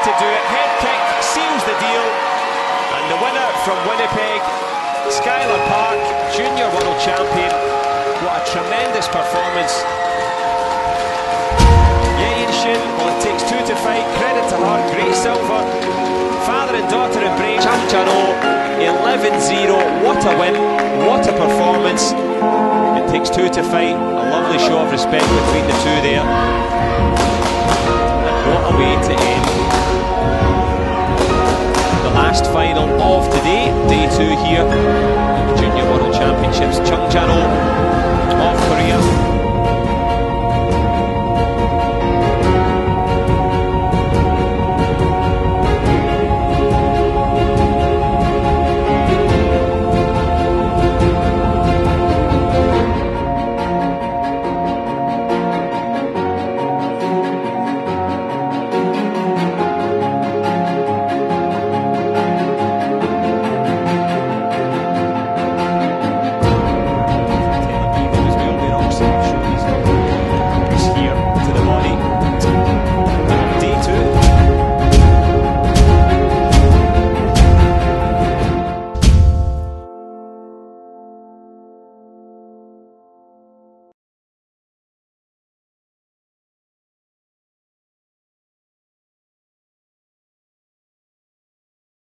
to do it. Head kick seals the deal. And the winner from Winnipeg, Skylar Park, junior world champion. What a tremendous performance. Yayin Shin, well it takes two to fight. Credit to her, great silver. Father and daughter in Brain. Chang Chano, 11-0. What a win, what a performance. It takes two to fight. A lovely show of respect between the two there. Final of today, day two here,